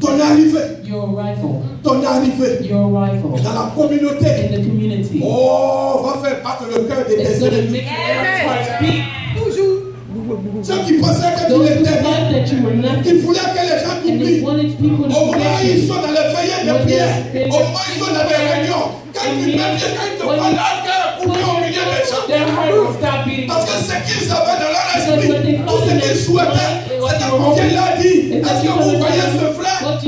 Ton arrivée. Ton arrivée. Dans la communauté. Oh, va faire battre le cœur des ennemis. Toujours. Ceux qui pensaient que tu étais, qui voulaient que les gens t'oublient, au moins ils sont dans les veillées de prière, au moins ils sont dans les réunions, quand tu mets quand ils te parlent, un cœur au milieu des gens. Parce que ce qu'ils avaient dans leur esprit, tout ce qu'ils souhaitaient, c'est de confier leur dit. Est-ce que vous voyez ce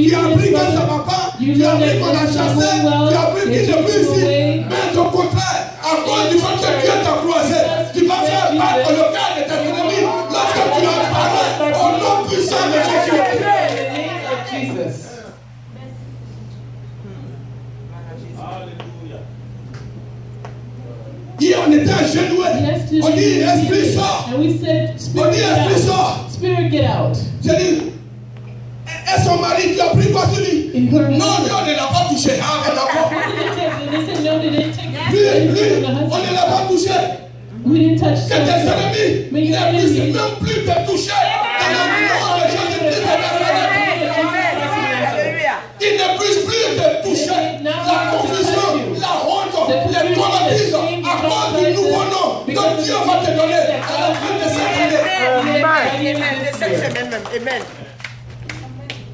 tu as appris que ça ne va pas, tu as appris qu'on a chassé, tu as appris qu'il ne plus ici. Mais au contraire, à cause du fait que Dieu t'a croisé, tu vas faire battre le cœur de tes ennemis lorsque tu as parlé au nom puissant de Jésus. Hier, on était à genoux. On dit, esprit sort. On dit, esprit sort. Spirit, get out. Et son mari, tu as pris quoi sur lui Non, lui, on ne l'a pas touché. Ah, d'accord. Lui, lui, on ne l'a pas touché. We didn't touch Que tes something. ennemis Mais il y a ne puissent même plus te toucher. Dans le nom de Jésus-Christ de Nazareth. Ils ne puissent plus te toucher. La confusion, la honte, les traumatismes à cause du nouveau nom que Dieu va te donner à la fin de cette année. Amen.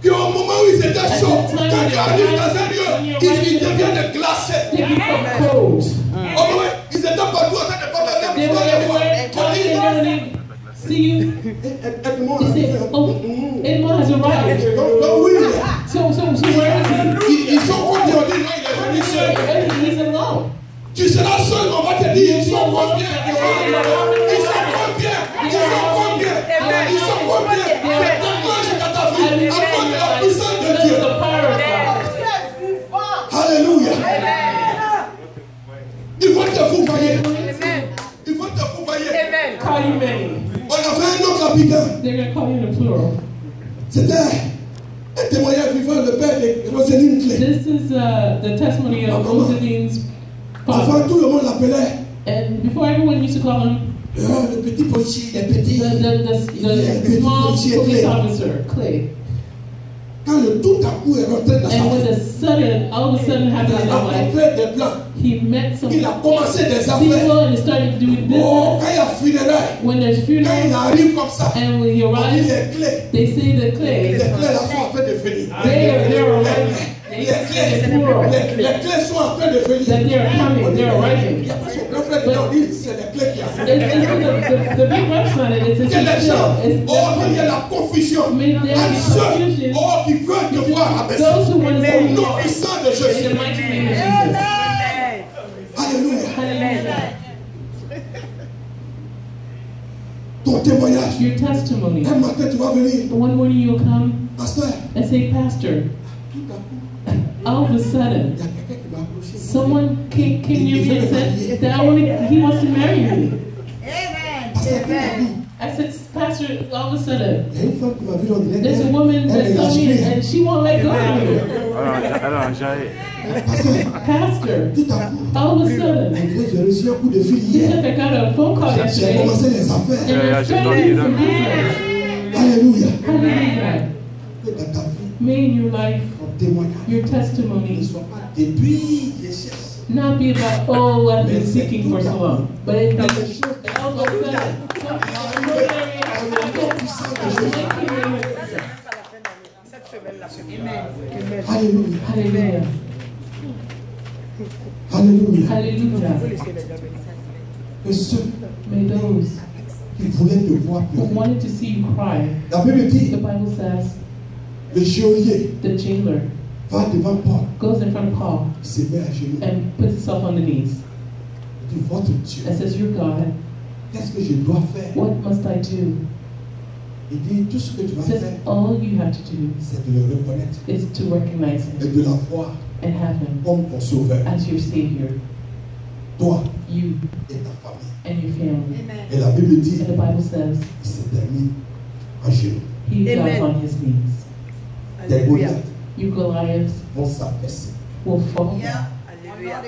Puis au moment où ils étaient chauds, quand tu arrives dans un lieu, ils deviennent glacés. C'était un témoignage vivant, le père de Roselyne Clay. This is uh, the testimony of Rosaline's father. Avant, tout le monde l'appelait And before everyone used to call him le petit policier, les petits. the, the, the, the small police officer, Clay. Quand le tout à coup est rentré dans sa And when vie, the sudden, all of a sudden happened in his life, des plans. He met some Il a commencé des people affaires. and started doing Oh, quand il y a funérailles, When there's quand il funerals arrive comme ça, and when he arrives, les clés. they say the Les Clay. clés là sont en train de venir. They are, they're Les clés, les clés, the plural. les, les clés sont en train de venir. That they are coming, they're Il arriving. n'y a pas son grand frère dedans, dit c'est les clés qui arrivent. the, the, the big reps on. It's, it's, Que les gens, oh, il y a la confusion. Mais there À is ceux, confusion. oh, qui veulent te voir abaisser. those who want to Au nom puissant de the Jésus. Alléluia. Hallelujah. Ton témoignage. Your testimony. Un matin, tu vas venir. One morning you'll come Pasteur, and say, Pastor, tout à coup, all of a sudden, il y a quelqu'un qui m'a approché. someone came, came near me and said that I want to, he wants to marry me. Amen. tout à coup, I said, Pastor, all of a sudden, il y a une femme qui m'a vu dans le there's a woman that saw me and she won't let go of me. Alors, j'ai. Pastor, Tout à coup, all of a sudden, j'ai reçu un coup de fil hier. I got a phone call J'ai yesterday commencé les and affaires. I started. Alléluia. Hallelujah. Que dans ta vie, May your life, your testimony soit pas depuis je cherche. not be about, oh, I've been seeking for so long, but it be all of a sudden, something extraordinary Alléluia. Hallelujah. Alléluia. Hallelujah. Que ceux May those qui voulaient te voir who pleurer. wanted to see you cry, La Bible dit, the Bible says, le geôlier the jailer va devant Paul, goes in front of Paul il se met à genoux. and puts himself on the knees Il dit, votre Dieu, and says, Your God, qu'est-ce que je dois faire what must I do? Il dit, tout ce que tu vas Says, faire, all you have to do c'est de le reconnaître is to recognize et him de l'avoir and have him comme ton sauveur. as your Savior, Toi you et ta famille. and your family. Et la Bible dit, And the Bible says il s'était mis à genoux. he got Amen. on his knees. Tes Goliaths You Goliaths vont s'affaisser. will fall. Alléluia.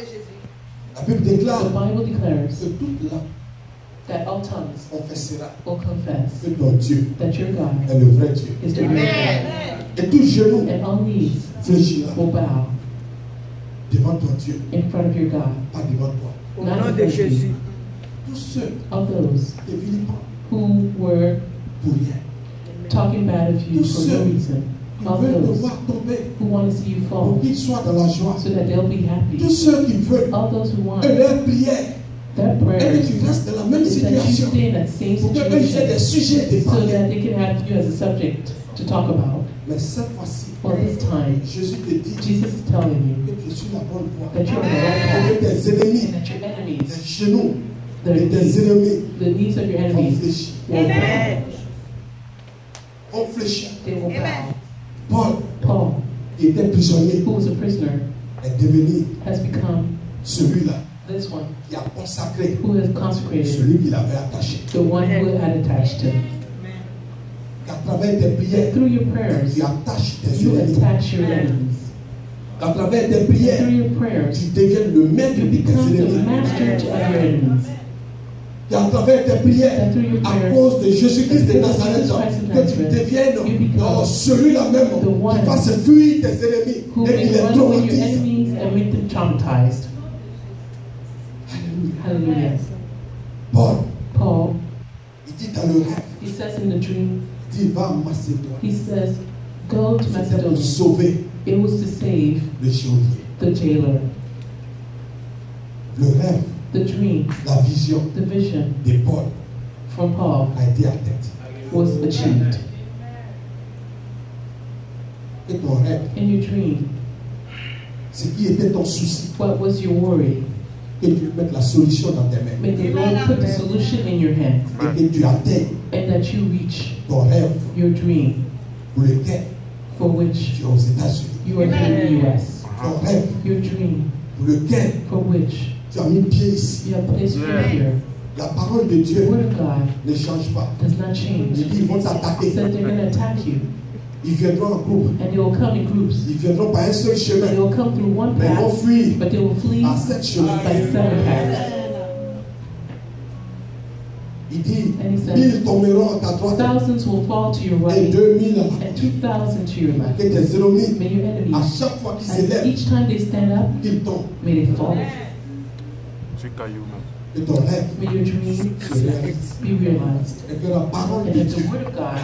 La Bible The déclare Bible que declares toute langue that all tongues confessera will confess que ton Dieu that your God est le vrai Dieu. is the real God. Et tout genou and all knees fléchira will bow devant ton Dieu, in front of your God. pas devant toi. Au Not nom in de front of Jésus. you. Tous ceux Of those qui te vilipendent who were pour rien, talking bad of you for no reason. qui Of those who want to see you fall qu'ils dans la joie. so that they'll be Tous happy. ceux qui veulent All those who want que leur prière their et que prayers tu restes dans la même is that you situation stay in that same pour que eux des situation sujets de so parler. that they can have you as a subject to talk about. Mais cette fois-ci, Well, this time, Jésus te dit Jesus is telling you que tu suis la bonne voie. that you're on the right path Que tes ennemis, and that your tes enemies, genoux the et tes knees, ennemis the knees of your vont enemies fléchir. will bow. Amen. Vont fléchir. They will bow. Paul, Paul, qui était prisonnier, who was a prisoner, est devenu has become celui-là this one qui a consacré who has consecrated celui qu'il avait attaché. the one who had attached him. Qu'à travers tes prières, Through your prayers, tu attaches tes you ennemis. attach your enemies. Qu'à travers tes Through prières, your prayers, tu deviens le maître you de tes become the ennemis. master of your enemies. Qu'à travers tes prières, through à prayers, cause de Jésus-Christ de Nazareth, Jesus Christ of que tu Nazareth, deviennes you become oh, celui-là même qui fasse fuir tes ennemis who et qui les traumatise. Hallelujah. Paul, Paul, il dit dans le rêve, he says in the dream, il dit va en he says, go to Macedonia. It was to save the jailer. Le rêve, The dream, la vision the vision de Paul from Paul atteinte. was achieved. Et ton rêve, In your dream, ce qui était ton souci, what was your worry? Que tu mettes la solution dans tes mains May the Lord put the solution in your hand et que tu atteignes and that you reach ton rêve your dream pour lequel for which tu es aux États-Unis. you are in the U.S. Ton rêve Your dream pour lequel for which tu as mis pied ici. you have placed feet here. La parole de The Dieu Word of God ne change pas. does not change. Il dit ils vont It t'attaquer. Said they're going to attack you Ils viendront en groupe. and they will come in groups. Ils viendront par un seul They chemin. will come through one Mais ils vont path, fuir but they will flee à sept chemins. by seven paths. Il dit And he said, mille tomberont à ta droite Thousands will fall to your et right deux mille and two thousand to your left. Que tes ennemis, May your à enemies, chaque fois qu'ils and s'élèvent, each time they stand up, qu'ils tombent. may they fall. C'est caillou même. Que ton rêve May your dream be realized. Et que la parole And that the Word of God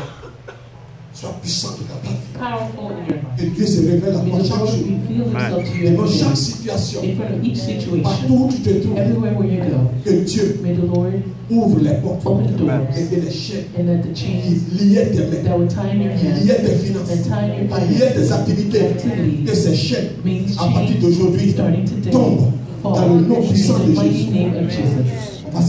Sois puissant dans ta vie. Que Dieu se révèle à toi chaque jour. Dans chaque situation. Partout où tu te trouves. Que Dieu ouvre les portes. Et les chaînes. Qui liaient tes mains. Qui liaient tes finances. Qui liaient tes activités. Que ces chaînes, à partir d'aujourd'hui, tombent dans le nom puissant de Jésus. On va.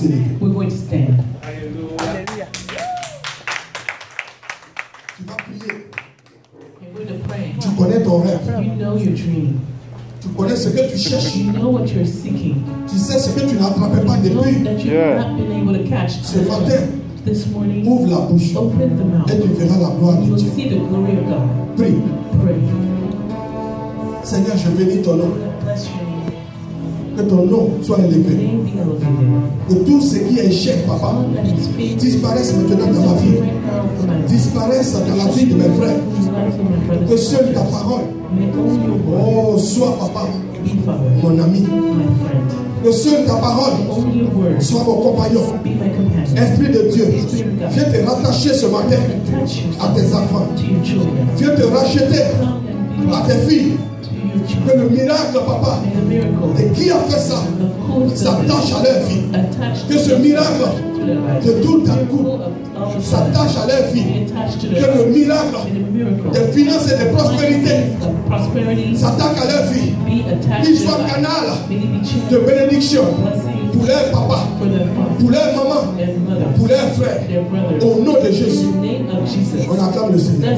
Tu connais ton rêve. You know your dream. Tu connais ce que tu cherches. You know what you're seeking. Tu sais ce que tu n'attrapais pas depuis. Yeah. not been able to catch Ce matin, this morning. ouvre la bouche Open the et mouth. tu verras la gloire You de will Dieu. see the glory of God. Prie. Pray. Seigneur, je bénis ton nom. Que ton nom soit élevé. Que tout ce qui est échec, papa, disparaisse maintenant dans ma vie. Disparaisse dans la vie de mes frères. Oh, que seule ta parole, oh, soit, papa, mon ami. Que seule ta parole soit mon compagnon. Esprit de Dieu, viens te rattacher ce matin à tes enfants. Viens te racheter à tes filles. Que le miracle, papa, de qui a fait ça? S'attache à leur vie. Que ce miracle, de tout un coup, s'attache à leur vie. Que le miracle des finances et de prospérité s'attaque à leur vie. Qu'ils soient canal de bénédiction pour leur papa, pour leur maman, pour leur frère. Au nom de Jésus, on acclame le Seigneur.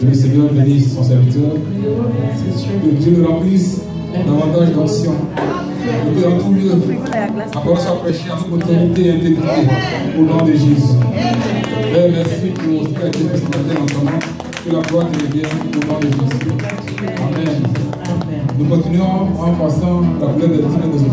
Que le Seigneur bénisse son serviteur. Que Dieu le remplisse davantage. Et puis en tout lieu, la parole soit prêchée toute autorité et intégrité au nom de Jésus. Père, merci pour ce qui a été fait ce matin en commun. Que la gloire te revienne au nom de Jésus. Amen. Nous continuons en passant la plaie des des